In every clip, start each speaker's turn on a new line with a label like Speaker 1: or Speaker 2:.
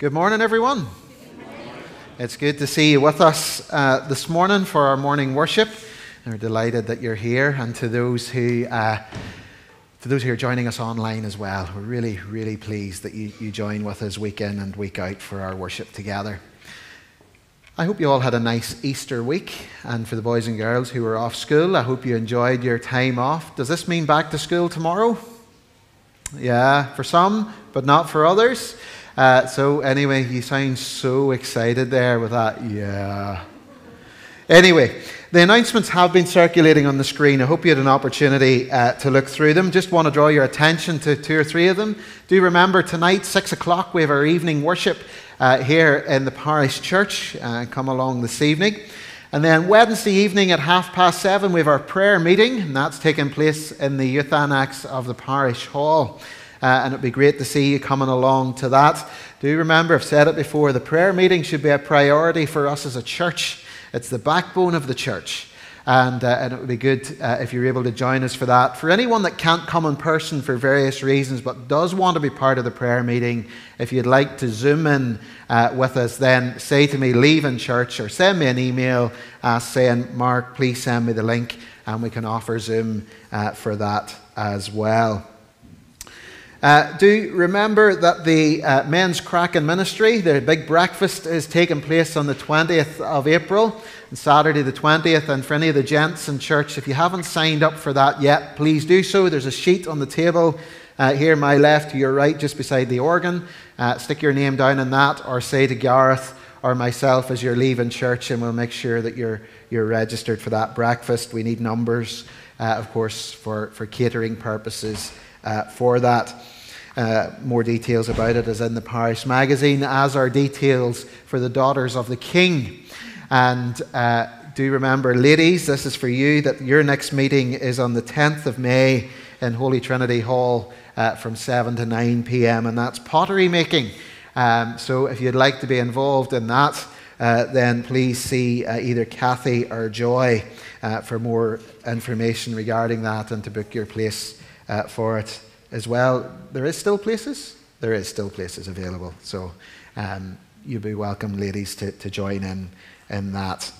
Speaker 1: Good morning, everyone. It's good to see you with us uh, this morning for our morning worship. we're delighted that you're here, and to those who uh, to those who are joining us online as well, we're really, really pleased that you, you join with us week in and week out for our worship together. I hope you all had a nice Easter week, and for the boys and girls who were off school, I hope you enjoyed your time off. Does this mean back to school tomorrow? Yeah, for some, but not for others. Uh, so, anyway, he sounds so excited there with that. Yeah. Anyway, the announcements have been circulating on the screen. I hope you had an opportunity uh, to look through them. Just want to draw your attention to two or three of them. Do remember tonight, 6 o'clock, we have our evening worship uh, here in the parish church. Uh, come along this evening. And then Wednesday evening at half past seven, we have our prayer meeting, and that's taking place in the youth annex of the parish hall. Uh, and it'd be great to see you coming along to that. Do remember, I've said it before, the prayer meeting should be a priority for us as a church. It's the backbone of the church. And, uh, and it would be good uh, if you're able to join us for that. For anyone that can't come in person for various reasons but does want to be part of the prayer meeting, if you'd like to Zoom in uh, with us, then say to me, leave in church, or send me an email uh, saying, Mark, please send me the link, and we can offer Zoom uh, for that as well. Uh, do remember that the uh, Men's Kraken Ministry, their big breakfast, is taking place on the 20th of April, Saturday the 20th. And for any of the gents in church, if you haven't signed up for that yet, please do so. There's a sheet on the table uh, here, my left your right, just beside the organ. Uh, stick your name down in that, or say to Gareth or myself as you're leaving church, and we'll make sure that you're, you're registered for that breakfast. We need numbers, uh, of course, for, for catering purposes uh, for that. Uh, more details about it is in the parish magazine, as are details for the daughters of the king. And uh, do remember, ladies, this is for you, that your next meeting is on the 10th of May in Holy Trinity Hall uh, from 7 to 9 p.m., and that's pottery making. Um, so if you'd like to be involved in that, uh, then please see uh, either Kathy or Joy uh, for more information regarding that and to book your place uh, for it as well. There is still places. There is still places available. So um, you'd be welcome, ladies, to, to join in in that.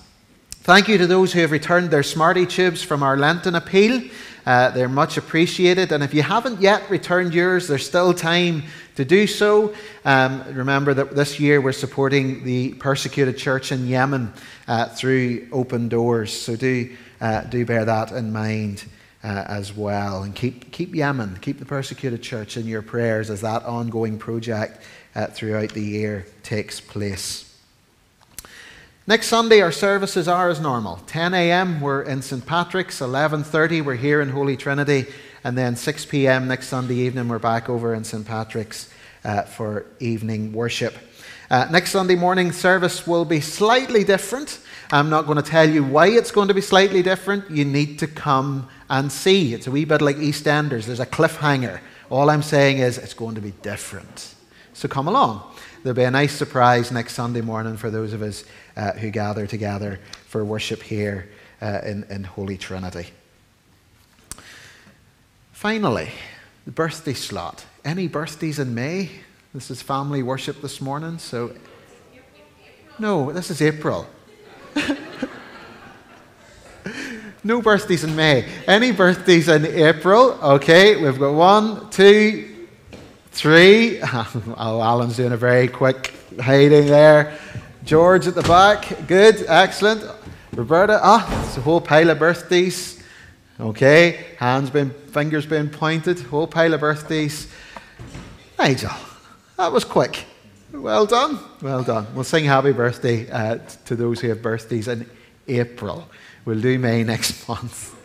Speaker 1: Thank you to those who have returned their Smarty Tubes from our Lenten appeal. Uh, they're much appreciated. And if you haven't yet returned yours, there's still time to do so. Um, remember that this year we're supporting the persecuted church in Yemen uh, through Open Doors. So do, uh, do bear that in mind uh, as well. And keep, keep Yemen, keep the persecuted church in your prayers as that ongoing project uh, throughout the year takes place. Next Sunday, our services are as normal. 10 a.m., we're in St. Patrick's. 11.30, we're here in Holy Trinity. And then 6 p.m. next Sunday evening, we're back over in St. Patrick's uh, for evening worship. Uh, next Sunday morning service will be slightly different. I'm not going to tell you why it's going to be slightly different. You need to come and see. It's a wee bit like EastEnders. There's a cliffhanger. All I'm saying is it's going to be different. So come along. There'll be a nice surprise next Sunday morning for those of us uh, who gather together for worship here uh, in, in Holy Trinity. Finally, the birthday slot. Any birthdays in May? This is family worship this morning, so. No, this is April. No birthdays in May. Any birthdays in April? Okay, we've got one, two, three. Oh, Alan's doing a very quick hiding there. George at the back. Good, excellent. Roberta, ah, it's a whole pile of birthdays. Okay, hands been, fingers being pointed, whole pile of birthdays. Nigel, that was quick. Well done, well done. We'll sing happy birthday uh, to those who have birthdays in April. We'll do May next month.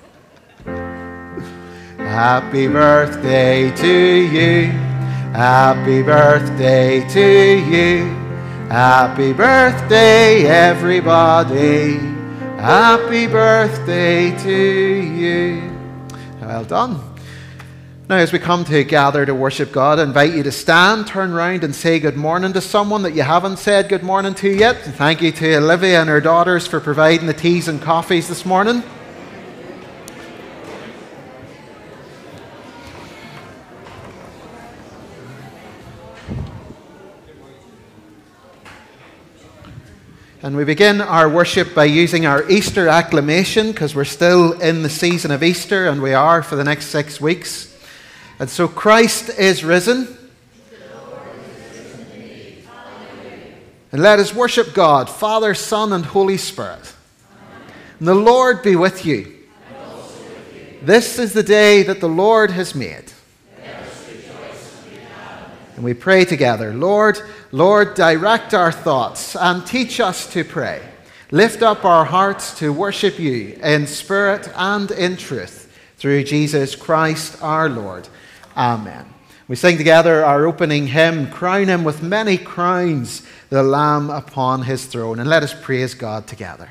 Speaker 1: Happy birthday to you. Happy birthday to you. Happy birthday, everybody. Happy birthday to you. Well done. Now, as we come to gather to worship God, I invite you to stand, turn around, and say good morning to someone that you haven't said good morning to yet. Thank you to Olivia and her daughters for providing the teas and coffees this morning. And we begin our worship by using our Easter acclamation because we're still in the season of Easter and we are for the next six weeks. And so Christ is risen. And let us worship God, Father, Son, and Holy Spirit. And the Lord be with you. This is the day that the Lord has made. And we pray together, Lord, Lord, direct our thoughts and teach us to pray. Lift up our hearts to worship you in spirit and in truth through Jesus Christ our Lord. Amen. We sing together our opening hymn, Crown Him with Many Crowns, the Lamb upon His throne. And let us praise God together.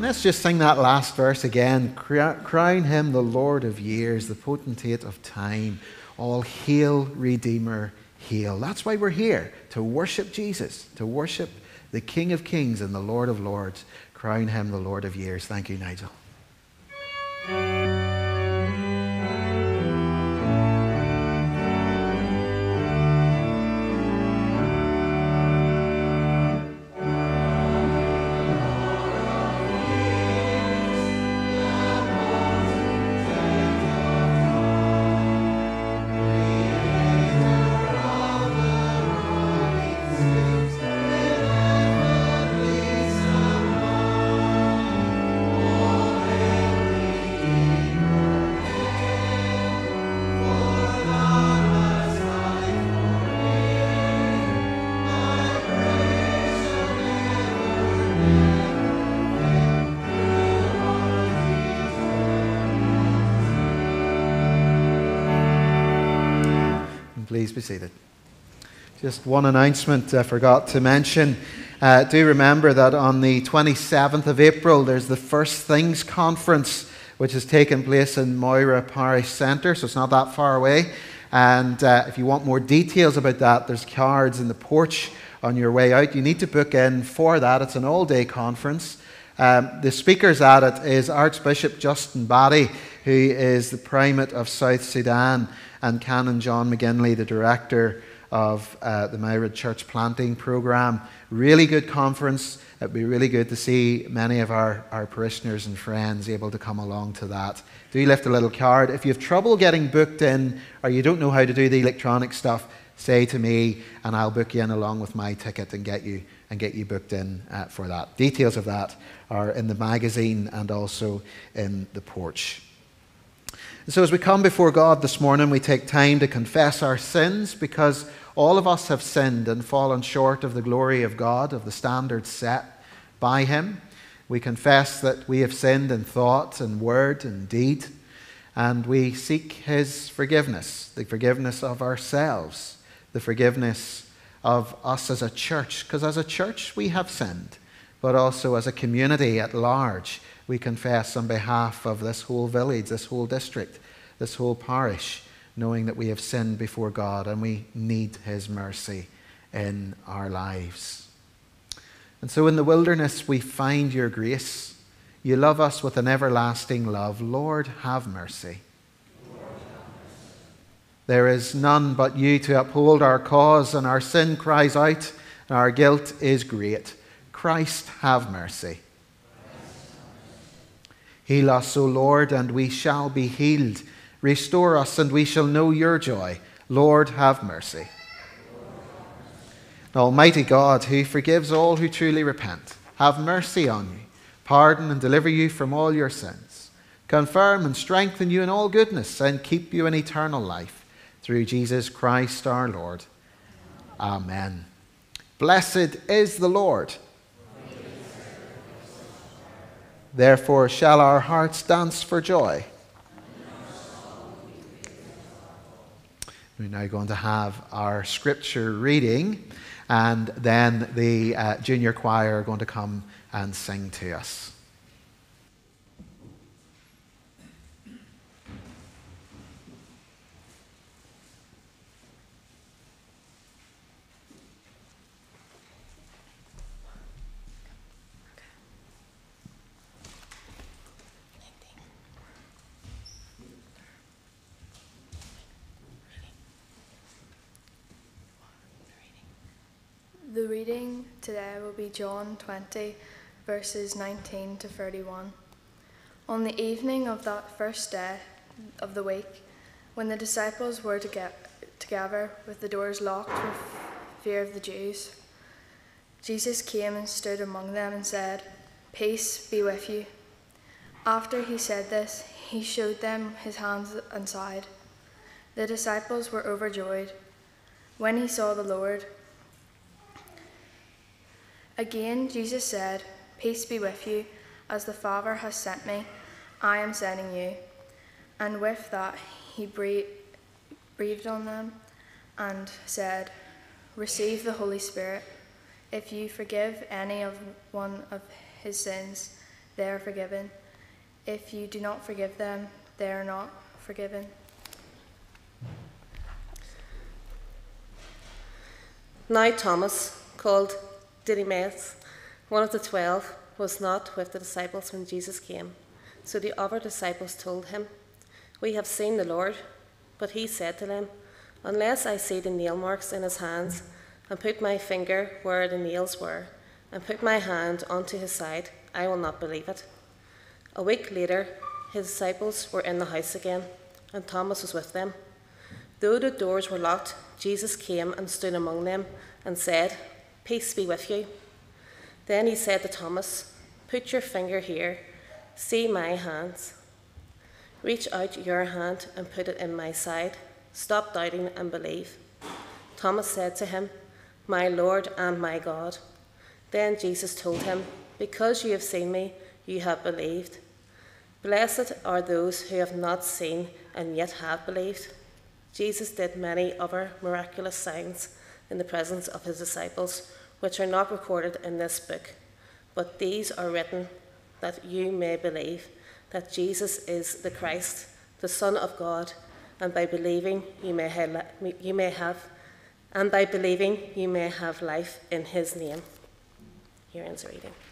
Speaker 1: Let's just sing that last verse again. Crown him the Lord of years, the potentate of time. All hail, Redeemer, hail. That's why we're here, to worship Jesus, to worship the King of kings and the Lord of lords. Crown him the Lord of years. Thank you, Nigel. Please be seated. Just one announcement I forgot to mention. Uh, do remember that on the 27th of April, there's the First Things Conference, which is taking place in Moira Parish Centre, so it's not that far away. And uh, if you want more details about that, there's cards in the porch on your way out. You need to book in for that. It's an all day conference. Um, the speakers at it is Archbishop Justin Badi, who is the primate of South Sudan, and Canon John McGinley, the director of uh, the Myriad Church Planting Program. Really good conference. It'd be really good to see many of our, our parishioners and friends able to come along to that. Do you lift a little card. If you have trouble getting booked in or you don't know how to do the electronic stuff, say to me and I'll book you in along with my ticket and get you and get you booked in uh, for that. Details of that are in the magazine and also in the porch. And so, as we come before God this morning, we take time to confess our sins because all of us have sinned and fallen short of the glory of God, of the standards set by Him. We confess that we have sinned in thought and word and deed, and we seek His forgiveness, the forgiveness of ourselves, the forgiveness of us as a church, because as a church we have sinned, but also as a community at large we confess on behalf of this whole village, this whole district, this whole parish, knowing that we have sinned before God and we need His mercy in our lives. And so in the wilderness, we find your grace. You love us with an everlasting love. Lord, have mercy. There is none but you to uphold our cause, and our sin cries out, and our guilt is great. Christ, have mercy. Heal us, O Lord, and we shall be healed. Restore us, and we shall know your joy. Lord, have mercy. Almighty God, who forgives all who truly repent, have mercy on you, pardon and deliver you from all your sins, confirm and strengthen you in all goodness, and keep you in eternal life. Through Jesus Christ our Lord. Amen. Blessed is the Lord. Therefore, shall our hearts dance for joy. We're now going to have our scripture reading, and then the uh, junior choir are going to come and sing to us.
Speaker 2: The reading today will be John 20, verses 19 to 31. On the evening of that first day of the week, when the disciples were to get together with the doors locked for fear of the Jews, Jesus came and stood among them and said, Peace be with you. After he said this, he showed them his hands and side. The disciples were overjoyed. When he saw the Lord, Again, Jesus said, Peace be with you, as the Father has sent me, I am sending you. And with that, he breathed on them and said, Receive the Holy Spirit. If you forgive any of one of his sins, they are forgiven. If you do not forgive them, they are not forgiven.
Speaker 3: Now Thomas, called Didymus, one of the twelve, was not with the disciples when Jesus came. So the other disciples told him, We have seen the Lord. But he said to them, Unless I see the nail marks in his hands, and put my finger where the nails were, and put my hand onto his side, I will not believe it. A week later, his disciples were in the house again, and Thomas was with them. Though the doors were locked, Jesus came and stood among them and said, Peace be with you. Then he said to Thomas, Put your finger here, see my hands. Reach out your hand and put it in my side. Stop doubting and believe. Thomas said to him, My Lord and my God. Then Jesus told him, Because you have seen me, you have believed. Blessed are those who have not seen and yet have believed. Jesus did many other miraculous signs in the presence of his disciples, which are not recorded in this book. But these are written that you may believe that Jesus is the Christ, the Son of God,
Speaker 4: and by believing you may have, you may have and by believing you may have life in his name. Here ends the reading.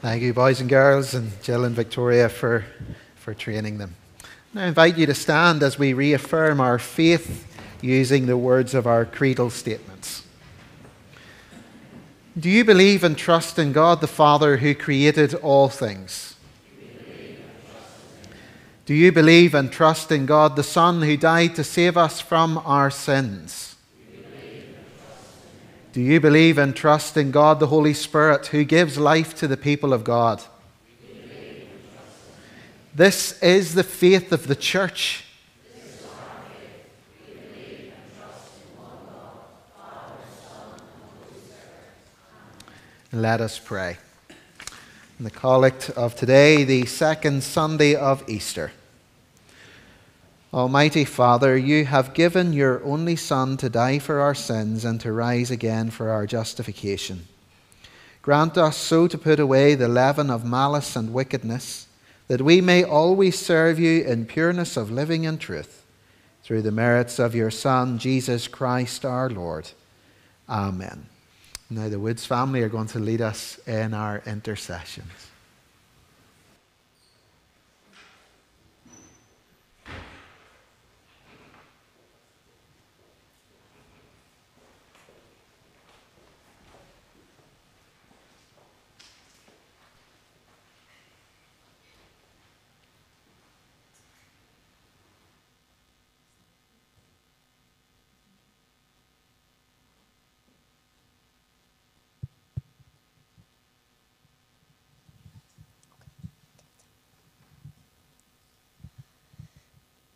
Speaker 1: Thank you, boys and girls, and Jill and Victoria for, for training them. I invite you to stand as we reaffirm our faith using the words of our creedal statements. Do you believe and trust in God the Father who created all things? Do you believe and trust in God the Son who died to save us from our sins? Do you believe and trust in God the Holy Spirit who gives life to the people of God? This is the faith of the church. Let us pray. In the collect of today, the second Sunday of Easter. Almighty Father, you have given your only Son to die for our sins and to rise again for our justification. Grant us so to put away the leaven of malice and wickedness, that we may always serve you in pureness of living and truth, through the merits of your Son, Jesus Christ our Lord. Amen. Now, the Woods family are going to lead us in our intercessions.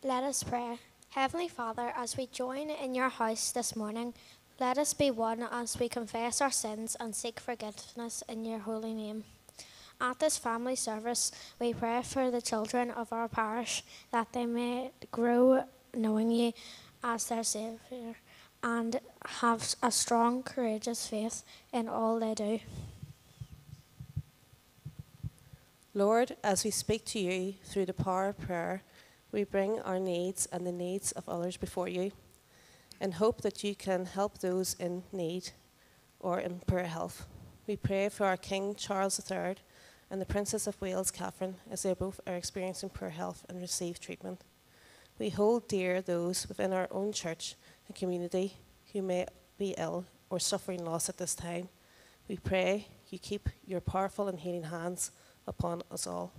Speaker 5: Let us pray. Heavenly Father, as we join in your house this morning, let us be one as we confess our sins and seek forgiveness in your holy name. At this family service, we pray for the children of our parish that they may grow knowing you as their Saviour and have a strong, courageous faith in all they do.
Speaker 3: Lord, as we speak to you through the power of prayer, we bring our needs and the needs of others before you in hope that you can help those in need or in poor health. We pray for our King Charles III and the Princess of Wales Catherine as they both are experiencing poor health and receive treatment. We hold dear those within our own church and community who may be ill or suffering loss at this time. We pray you keep your powerful and healing hands upon us all.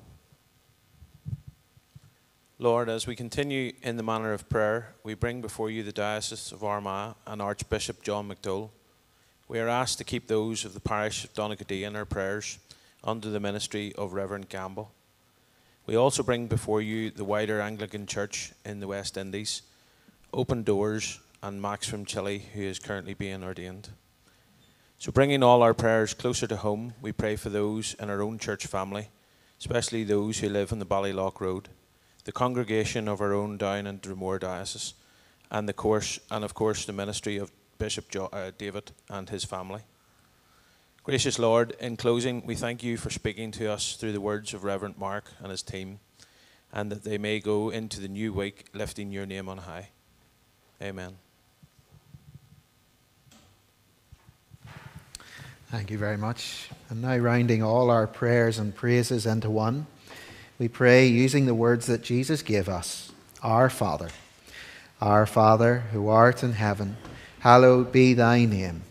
Speaker 6: Lord, as we continue in the manner of prayer, we bring before you the Diocese of Armagh and Archbishop John McDowell. We are asked to keep those of the parish of Donaghadee in our prayers under the ministry of Reverend Gamble. We also bring before you the wider Anglican Church in the West Indies, Open Doors, and Max from Chile, who is currently being ordained. So, bringing all our prayers closer to home, we pray for those in our own church family, especially those who live on the Ballylock Road the congregation of our own Down and Dromore Diocese, and, the course, and of course the ministry of Bishop jo- uh, David and his family. Gracious Lord, in closing, we thank you for speaking to us through the words of Reverend Mark and his team, and that they may go into the new week lifting your name on high. Amen.
Speaker 1: Thank you very much. And now, rounding all our prayers and praises into one we pray using the words that Jesus gave us Our Father, our Father who art in heaven, hallowed be thy name.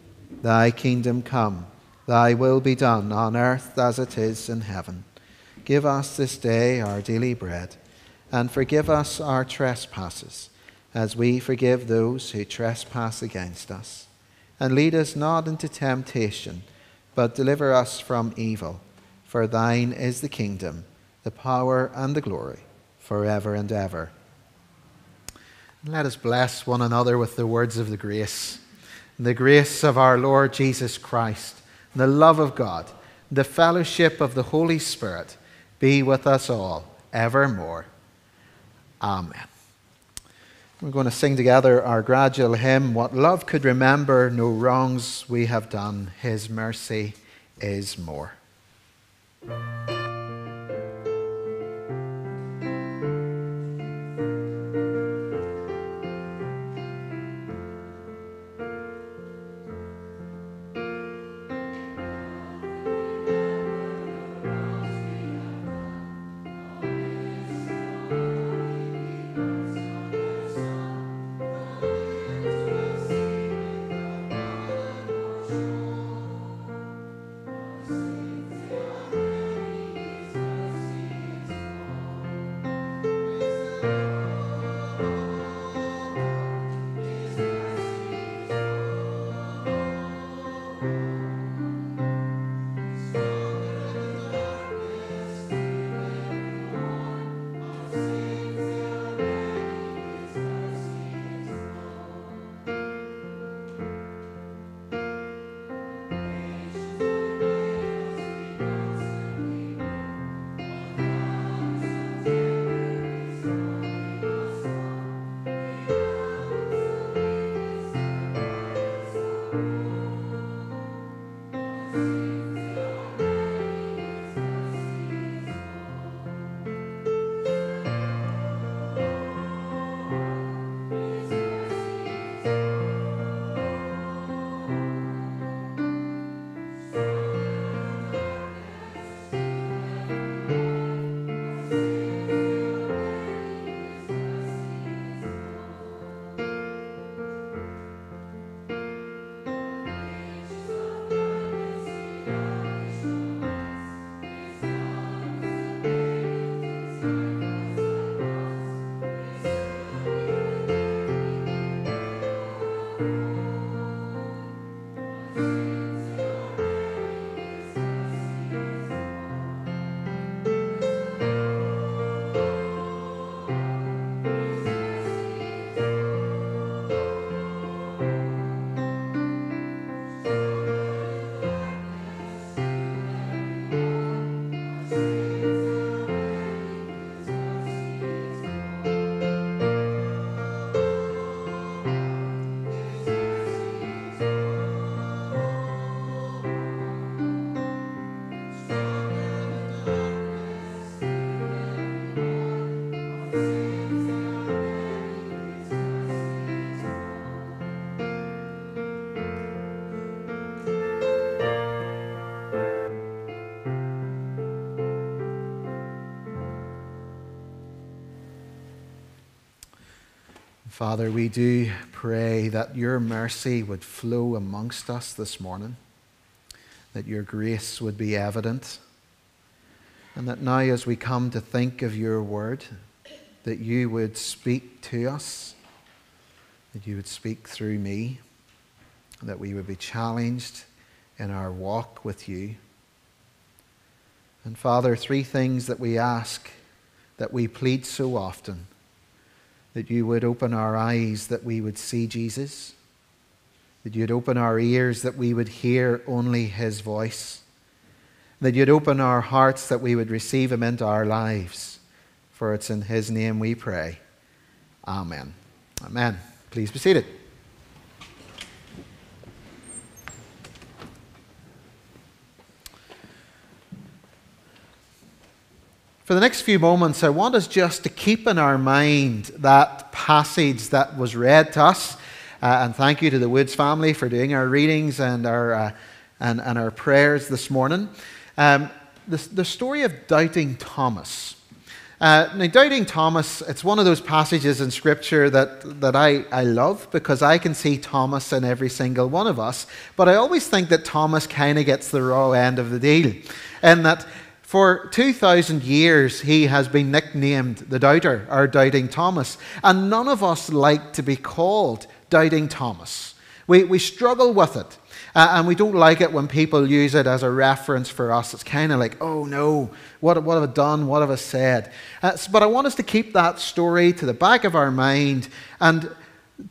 Speaker 1: Thy kingdom come, thy will be done on earth as it is in heaven. Give us this day our daily bread, and forgive us our trespasses, as we forgive those who trespass against us. And lead us not into temptation, but deliver us from evil. For thine is the kingdom the power and the glory forever and ever. Let us bless one another with the words of the grace. The grace of our Lord Jesus Christ, the love of God, the fellowship of the Holy Spirit be with us all evermore. Amen. We're going to sing together our gradual hymn, What Love Could Remember, No Wrongs We Have Done, His Mercy is More. Father, we do pray that your mercy would flow amongst us this morning, that your grace would be evident, and that now as we come to think of your word, that you would speak to us, that you would speak through me, that we would be challenged in our walk with you. And Father, three things that we ask, that we plead so often that you would open our eyes that we would see Jesus, that you'd open our ears that we would hear only his voice, that you'd open our hearts that we would receive him into our lives. For it's in his name we pray. Amen. Amen. Please be seated. For the next few moments, I want us just to keep in our mind that passage that was read to us. Uh, and thank you to the Woods family for doing our readings and our, uh, and, and our prayers this morning. Um, the, the story of doubting Thomas. Uh, now, doubting Thomas, it's one of those passages in Scripture that, that I, I love because I can see Thomas in every single one of us. But I always think that Thomas kind of gets the raw end of the deal. And that for 2,000 years, he has been nicknamed the doubter or doubting Thomas. And none of us like to be called doubting Thomas. We, we struggle with it. Uh, and we don't like it when people use it as a reference for us. It's kind of like, oh no, what, what have I done? What have I said? Uh, but I want us to keep that story to the back of our mind and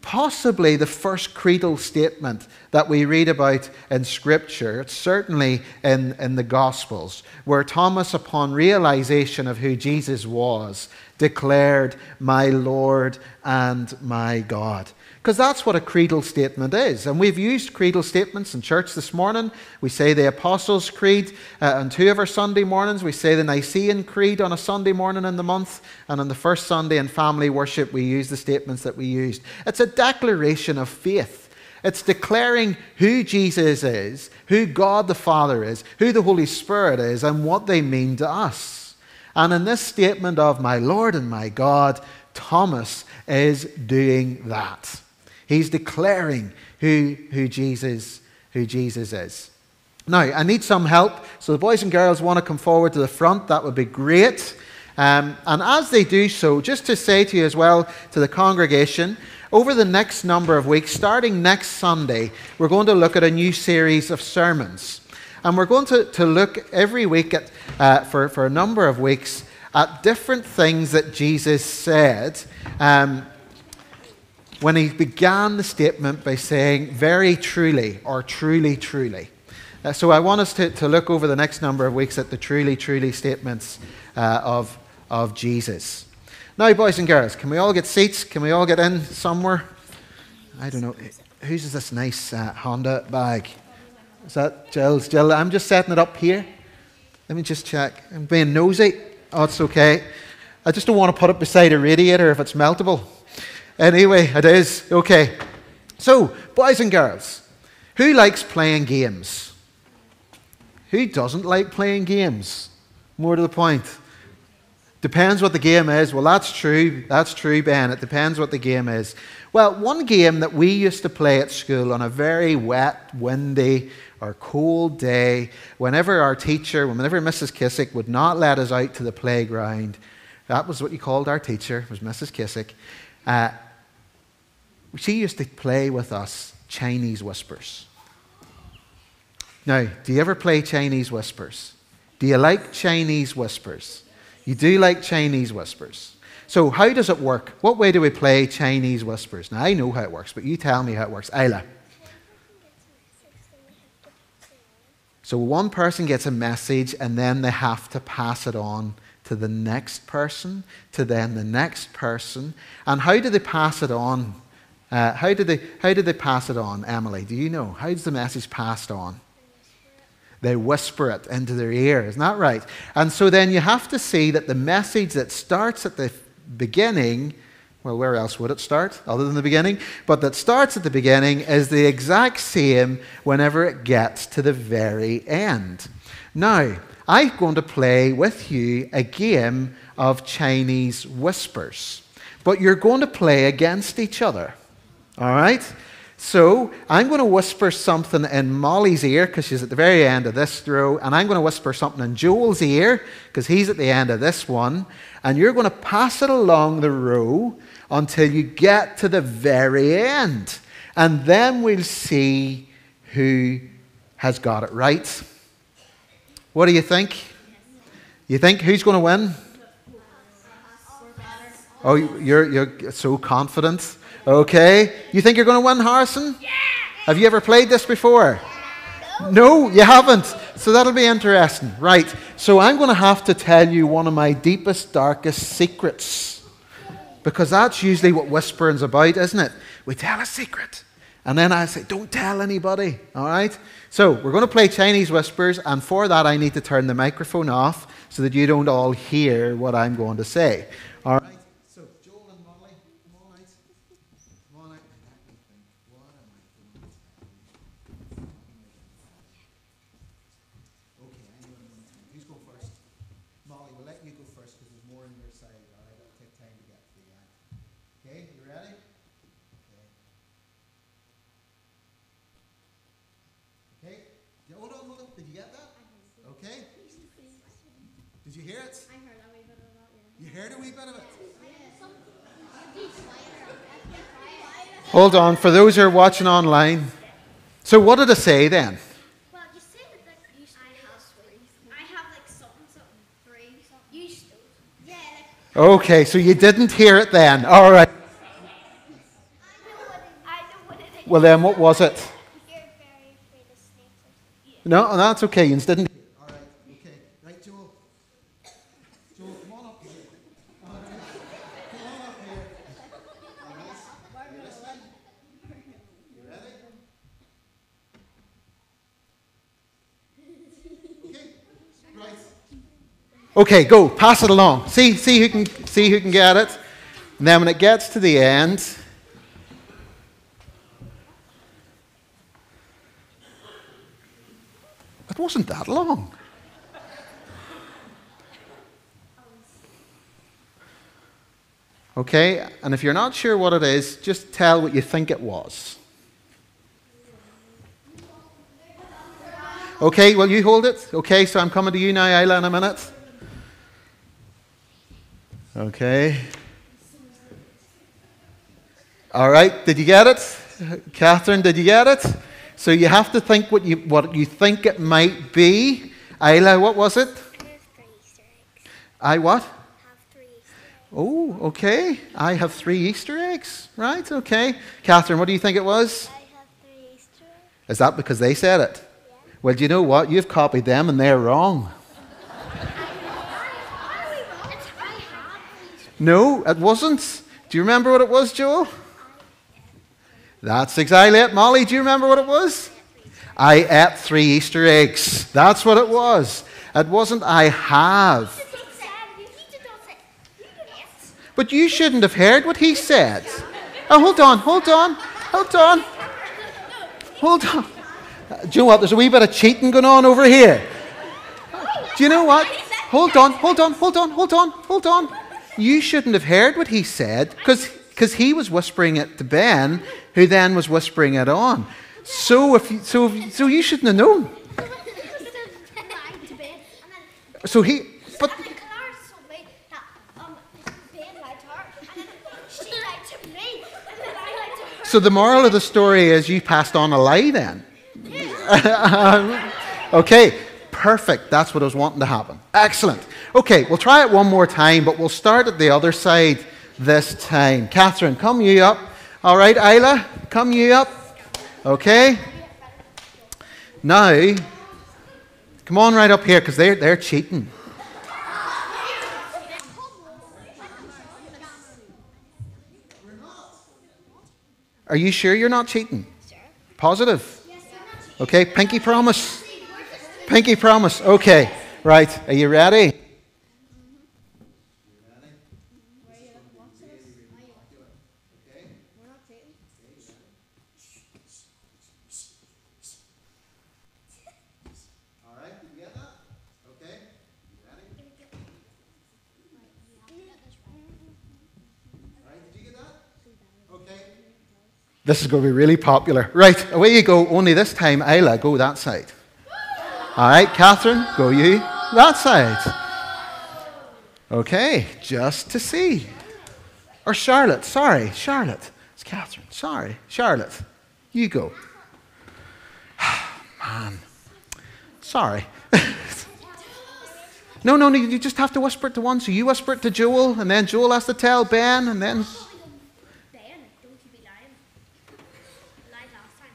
Speaker 1: possibly the first creedal statement that we read about in Scripture. It's certainly in, in the Gospels, where Thomas, upon realization of who Jesus was, declared, My Lord and my God. Because that's what a creedal statement is. And we've used creedal statements in church this morning. We say the Apostles' Creed uh, on two of our Sunday mornings. We say the Nicene Creed on a Sunday morning in the month. And on the first Sunday in family worship, we use the statements that we used. It's a declaration of faith. It's declaring who Jesus is, who God the Father is, who the Holy Spirit is, and what they mean to us. And in this statement of my Lord and my God, Thomas is doing that. He's declaring who, who, Jesus, who Jesus is. Now, I need some help. So, the boys and girls want to come forward to the front. That would be great. Um, and as they do so, just to say to you as well, to the congregation, over the next number of weeks, starting next Sunday, we're going to look at a new series of sermons. And we're going to, to look every week at, uh, for, for a number of weeks at different things that Jesus said um, when he began the statement by saying, very truly, or truly, truly. Uh, so I want us to, to look over the next number of weeks at the truly, truly statements uh, of, of Jesus. Now, boys and girls, can we all get seats? Can we all get in somewhere? I don't know. Whose is this nice uh, Honda bag? Is that Jill's? Jill, I'm just setting it up here. Let me just check. I'm being nosy. Oh, it's okay. I just don't want to put it beside a radiator if it's meltable. Anyway, it is. Okay. So, boys and girls, who likes playing games? Who doesn't like playing games? More to the point. Depends what the game is. Well, that's true. That's true, Ben. It depends what the game is. Well, one game that we used to play at school on a very wet, windy, or cold day, whenever our teacher, whenever Mrs. Kissick would not let us out to the playground, that was what you called our teacher, was Mrs. Kissick. Uh, she used to play with us Chinese whispers. Now, do you ever play Chinese whispers? Do you like Chinese whispers? You do like Chinese whispers. So, how does it work? What way do we play Chinese whispers? Now, I know how it works, but you tell me how it works. Isla. So, one person gets a message and then they have to pass it on to the next person, to then the next person. And how do they pass it on? Uh, how, did they, how did they pass it on, Emily? Do you know? How is the message passed on? They whisper it into their ear. Isn't that right? And so then you have to see that the message that starts at the beginning, well, where else would it start other than the beginning? But that starts at the beginning is the exact same whenever it gets to the very end. Now, I'm going to play with you a game of Chinese whispers. but you're going to play against each other. All right? So I'm going to whisper something in Molly's ear because she's at the very end of this row, and I'm going to whisper something in Joel's ear because he's at the end of this one, and you're going to pass it along the row until you get to the very end. And then we'll see who has got it right. What do you think? You think who's going to win? Oh, you're, you're so confident. Okay. You think you're going to win, Harrison? Yeah! Have you ever played this before? No, no, you haven't. So that'll be interesting. Right. So I'm going to have to tell you one of my deepest, darkest secrets. Because that's usually what whispering's about, isn't it? We tell a secret. And then I say, don't tell anybody. All right? So we're going to play Chinese whispers. And for that, I need to turn the microphone off so that you don't all hear what I'm going to say. All right? Hold on, for those who are watching online. So, what did I say then?
Speaker 7: Well, you said that you have. I have like something, something, three, something. You still. Yeah, like.
Speaker 1: Okay, so you didn't hear it then. All right.
Speaker 7: I know what it, I know what it is.
Speaker 1: Well, then, what was it?
Speaker 7: You're very afraid of snakes.
Speaker 1: No, that's okay. You didn't. All right, okay. Right, Joel. Joel, come on up here. All right. Come on up here. All right. You listening? You ready? Okay. Right. Okay, go. Pass it along. See, see who can see who can get it. And then when it gets to the end. It wasn't that long. Okay, and if you're not sure what it is, just tell what you think it was. Okay, well, you hold it. Okay, so I'm coming to you now, Isla, in a minute. Okay. All right, did you get it? Catherine, did you get it? So you have to think what you, what you think it might be. Ayla, what was it?
Speaker 7: I have three eggs.
Speaker 1: I what?
Speaker 7: Have three Easter eggs.
Speaker 1: Oh, okay. I have three Easter eggs. Right, okay. Catherine, what do you think it was?
Speaker 7: I have three Easter eggs.
Speaker 1: Is that because they said it? Well, do you know what? You've copied them and they're wrong.
Speaker 7: It's, I have Easter
Speaker 1: No, it wasn't. Do you remember what it was, Joel? That's exactly it. Molly, do you remember what it was? I ate three Easter eggs. That's what it was. It wasn't I have. But you shouldn't have heard what he said. Oh, hold on, hold on, hold on, hold on. Uh, Do you know what? There's a wee bit of cheating going on over here. Do you know what? Hold on, hold on, hold on, hold on, hold on. You shouldn't have heard what he said because he was whispering it to Ben, who then was whispering it on. So if you, so if- so you shouldn't have known. So he, but so the moral of the story is you passed on a lie then. okay, perfect. That's what I was wanting to happen. Excellent. Okay, we'll try it one more time, but we'll start at the other side this time. Catherine, come you up. All right, Isla, come you up. Okay. Now, come on right up here because they're, they're cheating. Are you sure you're not cheating? Positive? Okay, pinky promise. Pinky promise. Okay, right. Are you ready? This is going to be really popular. Right, away you go. Only this time, Isla, go that side. All right, Catherine, go you that side. Okay, just to see. Or Charlotte, sorry, Charlotte. It's Catherine. Sorry, Charlotte. You go. Man, sorry. no, no, no, you just have to whisper it to one. So you whisper it to Joel, and then Joel has to tell Ben, and then.
Speaker 7: Ben, don't you be lying. Lied last time.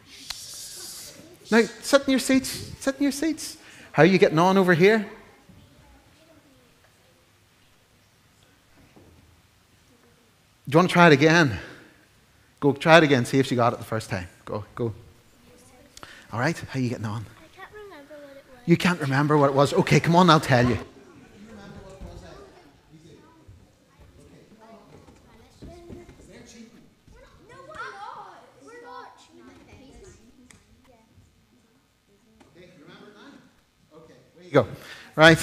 Speaker 1: Now, sit in your seats. Sit in your seats. How are you getting on over here? Do you want to try it again? Go try it again. See if she got it the first time. Go, go. All right. How are you getting on?
Speaker 7: I can't remember what it was.
Speaker 1: You can't remember what it was. Okay, come on. I'll tell you.
Speaker 7: No, we're not. We're not.
Speaker 1: There you go. Right.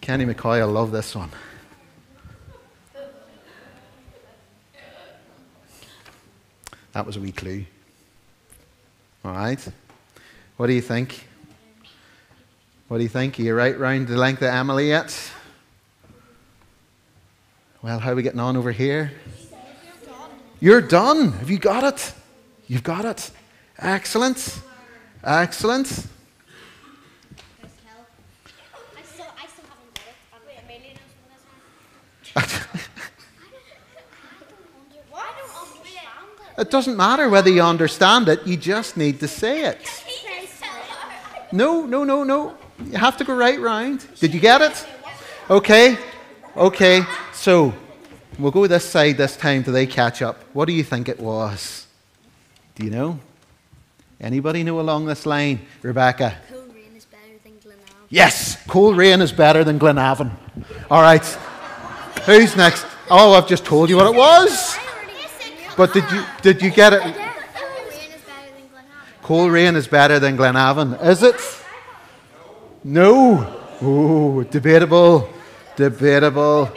Speaker 1: Kenny McCoy, I love this one. That was a wee clue. All right. What do you think? What do you think? Are you right round the length of Emily yet? Well, how are we getting on over here? You're done. Have you got it? You've got it. Excellent. Excellent.
Speaker 7: I still, I still haven't got it. And wait, Amelia knows what this is. Why don't I understand it?
Speaker 1: Doesn't matter whether you understand it, you just need to say it. No, no, no, no. You have to go right round. Did you get it? Okay. Okay. So we'll go this side this time till they catch up. What do you think it was? Do you know? Anybody know along this line? Rebecca.
Speaker 7: Cool rain is better than Glenavon.
Speaker 1: Yes, cold rain is better than Glenavon. All right. Who's next? Oh, I've just told you what it was. But did you did you get it?
Speaker 7: Cool rain is better than Glenavon.
Speaker 1: Is better than Glenavon, is it? No. Oh, debatable. Debatable.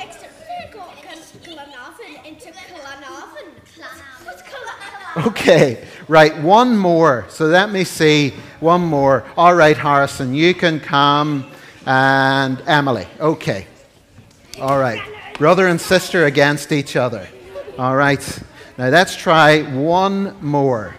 Speaker 1: Okay, right, one more. So let me see. One more. All right, Harrison, you can come. And Emily. Okay. All right. Brother and sister against each other. All right. Now let's try one more.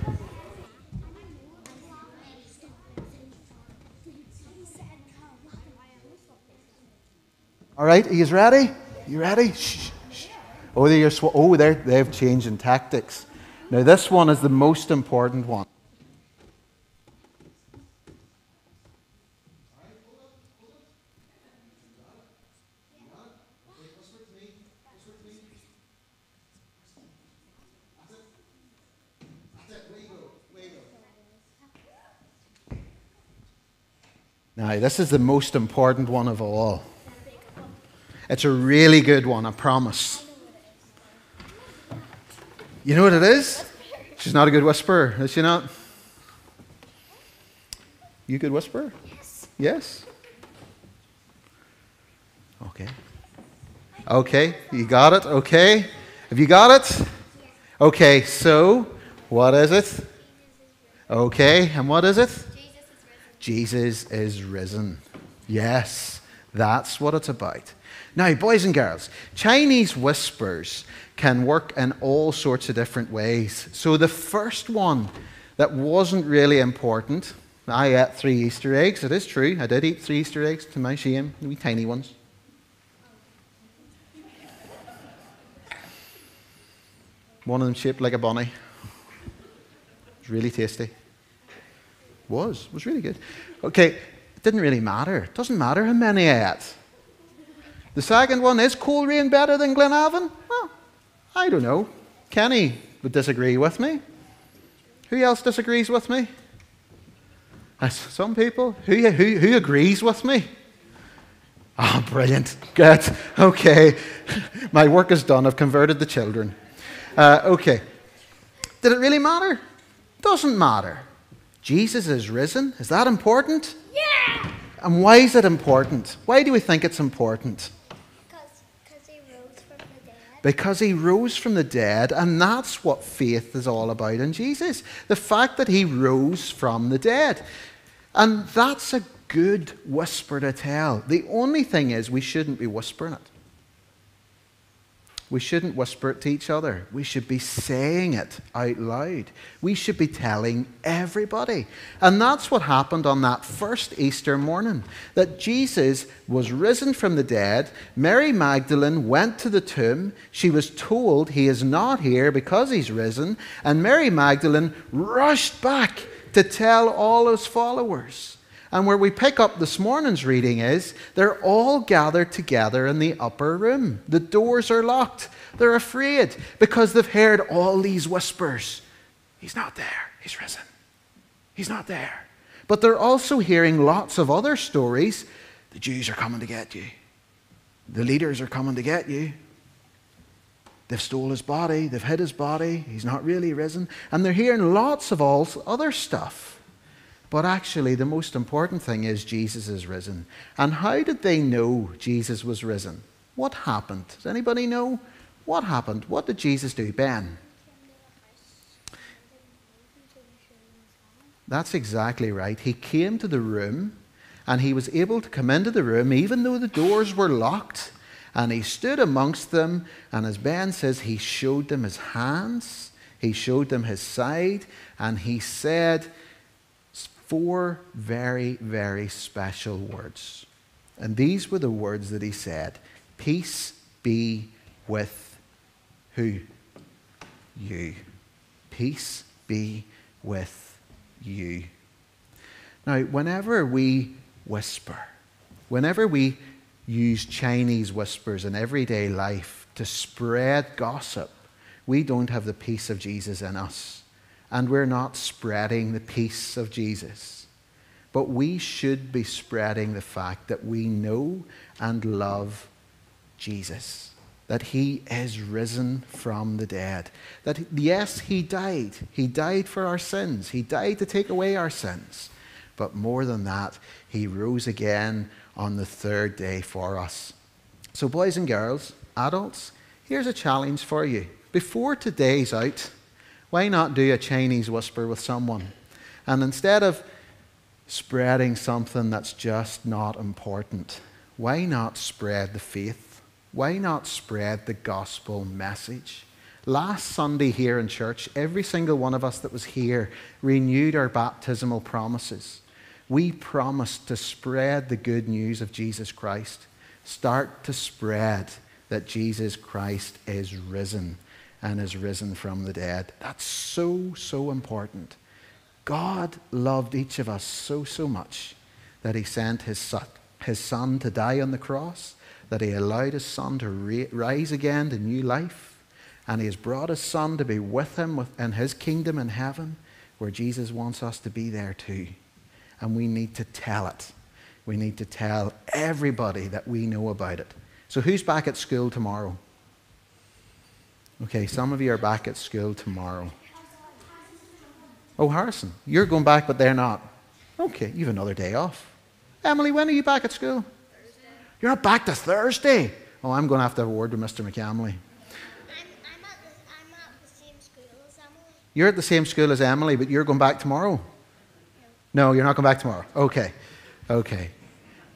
Speaker 1: All right, you ready? You ready? Shh, shh. Oh, they're, sw- oh they're, they've changed in tactics. Now, this one is the most important one. Now, this is the most important one of all. It's a really good one, I promise. You know what it is? She's not a good whisperer, is she not? You good whisperer? Yes. Yes? Okay. Okay, you got it? Okay. Have you got it? Okay, so what is it? Okay, and what is it? Jesus is risen. Yes, that's what it's about. Now, boys and girls, Chinese whispers can work in all sorts of different ways. So, the first one that wasn't really important, I ate three Easter eggs. It is true. I did eat three Easter eggs to my shame, wee tiny ones. One of them shaped like a bunny. It was really tasty. Was. Was really good. Okay, it didn't really matter. It doesn't matter how many I ate. The second one is Coleraine better than Glenavon? Well, I don't know. Kenny would disagree with me. Who else disagrees with me? Uh, Some people. Who, who, who agrees with me? Oh, brilliant. Good. Okay. My work is done. I've converted the children. Uh, okay. Did it really matter? Doesn't matter. Jesus is risen. Is that important?
Speaker 7: Yeah!
Speaker 1: And why is it important? Why do we think it's important?
Speaker 7: Because he rose from the dead.
Speaker 1: because he rose from the dead, and that's what faith is all about in Jesus. The fact that he rose from the dead. And that's a good whisper to tell. The only thing is, we shouldn't be whispering it. We shouldn't whisper it to each other. We should be saying it out loud. We should be telling everybody. And that's what happened on that first Easter morning that Jesus was risen from the dead. Mary Magdalene went to the tomb. She was told he is not here because he's risen. And Mary Magdalene rushed back to tell all his followers. And where we pick up this morning's reading is they're all gathered together in the upper room. The doors are locked. They're afraid because they've heard all these whispers. He's not there. He's risen. He's not there. But they're also hearing lots of other stories. The Jews are coming to get you. The leaders are coming to get you. They've stole his body. They've hid his body. He's not really risen. And they're hearing lots of all other stuff. But actually, the most important thing is Jesus is risen. And how did they know Jesus was risen? What happened? Does anybody know? What happened? What did Jesus do? Ben. That's exactly right. He came to the room and he was able to come into the room even though the doors were locked. And he stood amongst them. And as Ben says, he showed them his hands, he showed them his side, and he said, four very, very special words. And these were the words that he said Peace be with who? You. Peace be with you. Now, whenever we whisper, whenever we use Chinese whispers in everyday life to spread gossip, we don't have the peace of Jesus in us and we're not spreading the peace of Jesus. But we should be spreading the fact that we know and love Jesus, that he is risen from the dead. That, yes, he died. He died for our sins, he died to take away our sins. But more than that, he rose again on the third day for us. So, boys and girls, adults, here's a challenge for you. Before today's out, why not do a Chinese whisper with someone? And instead of spreading something that's just not important, why not spread the faith? Why not spread the gospel message? Last Sunday here in church, every single one of us that was here renewed our baptismal promises. We promised to spread the good news of Jesus Christ. Start to spread that Jesus Christ is risen and is risen from the dead. That's so, so important. God loved each of us so, so much that he sent his son, his son to die on the cross, that he allowed his son to rise again to new life, and he has brought his son to be with him in his kingdom in heaven, where Jesus wants us to be there too. And we need to tell it. We need to tell everybody that we know about it. So, who's back at school tomorrow? Okay, some of you are back at school tomorrow. Oh, Harrison, you're going back, but they're not. Okay, you have another day off. Emily, when are you back at school? Thursday. You're not back to Thursday. Oh, I'm going to have to have a word with Mr. McCamley. You're at the same school as Emily, but you're going back tomorrow? No. no, you're not going back tomorrow. Okay. Okay.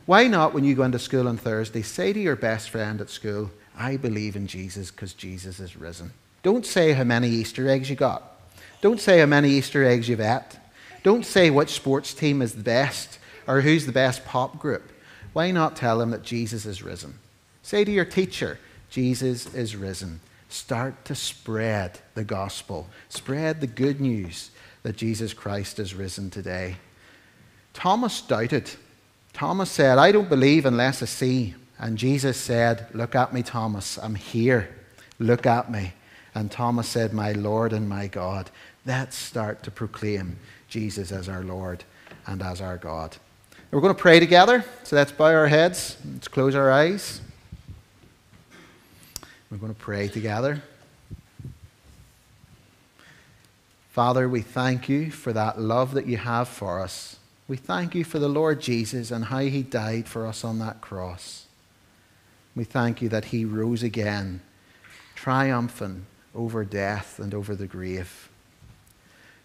Speaker 1: Why not, when you go into school on Thursday, say to your best friend at school, I believe in Jesus because Jesus is risen. Don't say how many Easter eggs you got. Don't say how many Easter eggs you've ate. Don't say which sports team is the best or who's the best pop group. Why not tell them that Jesus is risen? Say to your teacher, Jesus is risen. Start to spread the gospel, spread the good news that Jesus Christ is risen today. Thomas doubted. Thomas said, I don't believe unless I see. And Jesus said, Look at me, Thomas. I'm here. Look at me. And Thomas said, My Lord and my God. Let's start to proclaim Jesus as our Lord and as our God. We're going to pray together. So let's bow our heads. Let's close our eyes. We're going to pray together. Father, we thank you for that love that you have for us. We thank you for the Lord Jesus and how he died for us on that cross. We thank you that he rose again triumphing over death and over the grave.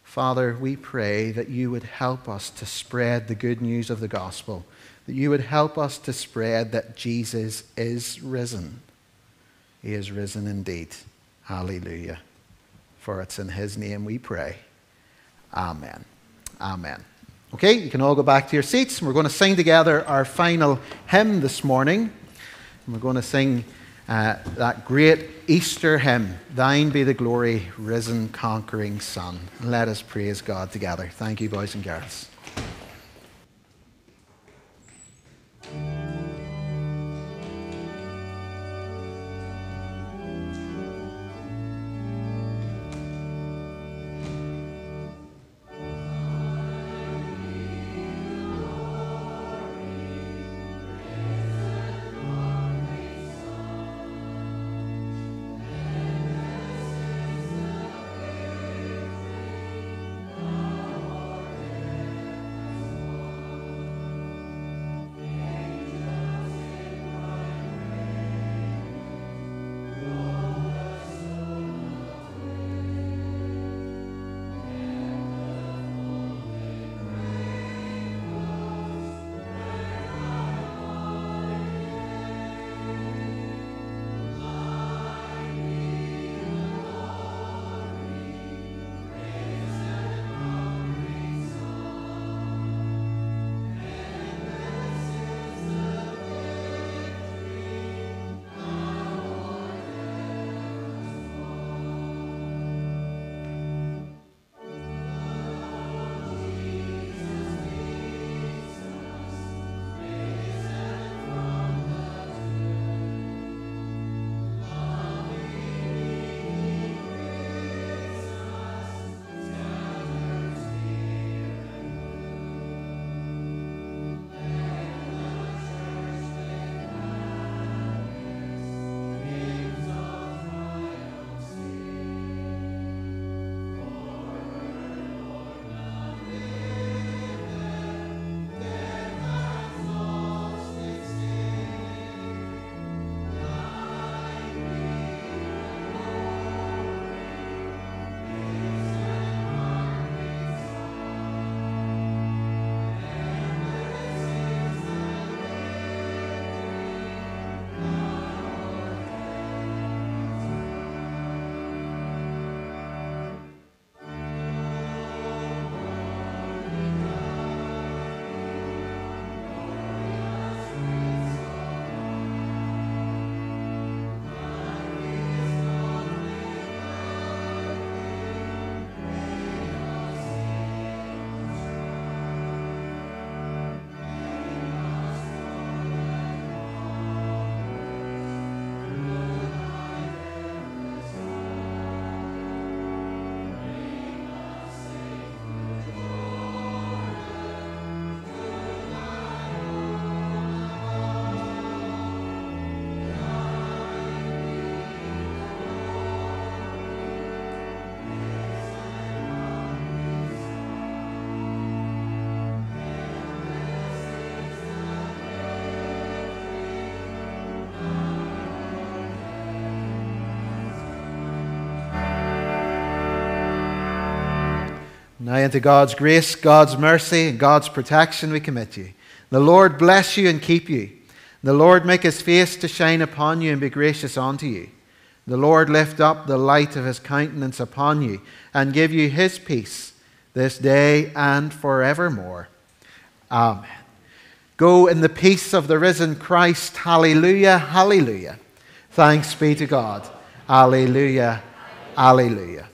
Speaker 1: Father, we pray that you would help us to spread the good news of the gospel, that you would help us to spread that Jesus is risen. He is risen indeed. Hallelujah. For it's in his name we pray. Amen. Amen. Okay, you can all go back to your seats. We're going to sing together our final hymn this morning. And we're going to sing uh, that great Easter hymn, Thine be the glory, risen, conquering Son. Let us praise God together. Thank you, boys and girls. Now, into God's grace, God's mercy, and God's protection we commit you. The Lord bless you and keep you. The Lord make his face to shine upon you and be gracious unto you. The Lord lift up the light of his countenance upon you and give you his peace this day and forevermore. Amen. Go in the peace of the risen Christ. Hallelujah, hallelujah. Thanks be to God. Alleluia, alleluia.